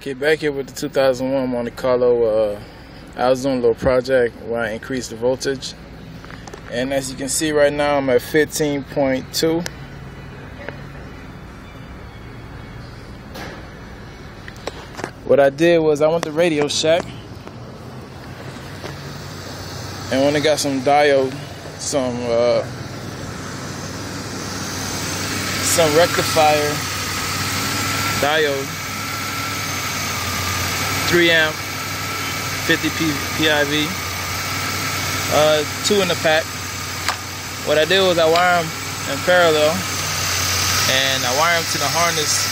Okay, back here with the 2001 Monte Carlo. Uh, I was doing a little project where I increased the voltage. And as you can see right now, I'm at 15.2. What I did was I went to Radio Shack. And when I got some diode, some uh, some rectifier diode 3 amp, 50 P PIV, uh, two in the pack. What I did was I wire them in parallel, and I wire them to the harness,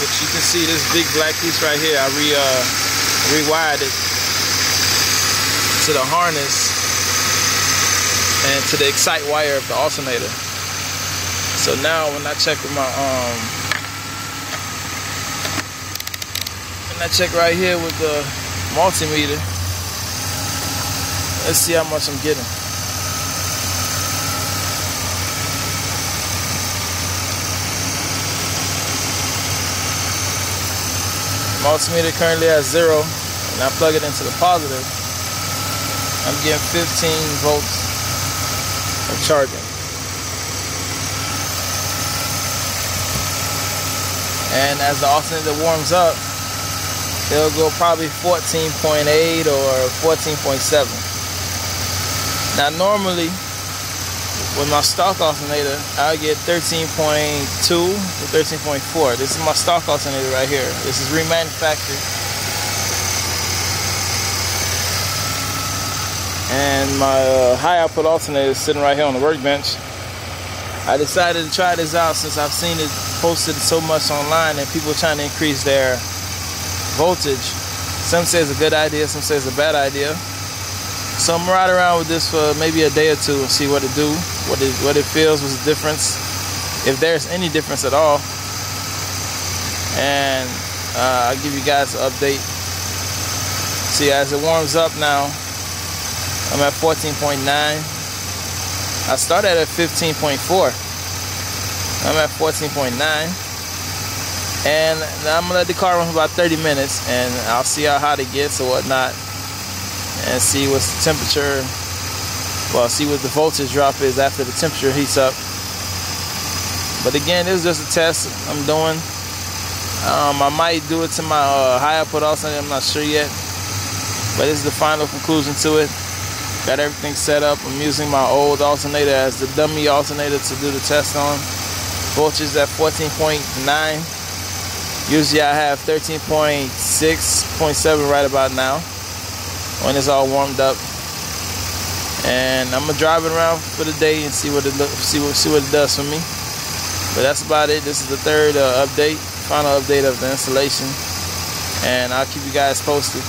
which you can see this big black piece right here. I re uh, rewired it to the harness and to the excite wire of the alternator. So now when I check with my um And I check right here with the multimeter. Let's see how much I'm getting. Multimeter currently has zero, and I plug it into the positive. I'm getting 15 volts of charging. And as the alternator warms up, it'll go probably 14.8 or 14.7. Now normally with my stock alternator, I get 13.2 to 13.4. This is my stock alternator right here. This is remanufactured. And my uh, high output alternator is sitting right here on the workbench. I decided to try this out since I've seen it posted so much online and people trying to increase their voltage. Some say it's a good idea, some say it's a bad idea. So I'm ride around with this for maybe a day or two and see what it do, what it what it feels, what's the difference, if there's any difference at all. And uh, I'll give you guys an update. See, as it warms up now, I'm at 14.9. I started at 15.4. I'm at 14.9 and I'm gonna let the car run for about 30 minutes and I'll see how hot it gets or whatnot and see what's the temperature. Well see what the voltage drop is after the temperature heats up. But again this is just a test I'm doing. Um, I might do it to my uh, high output also I'm not sure yet. But this is the final conclusion to it. Got everything set up. I'm using my old alternator as the dummy alternator to do the test on. Voltage at 14.9 Usually I have 13.6.7 right about now when it's all warmed up. And I'm gonna drive it around for the day and see what it look, see what see what it does for me. But that's about it. This is the third uh, update, final update of the installation, and I'll keep you guys posted.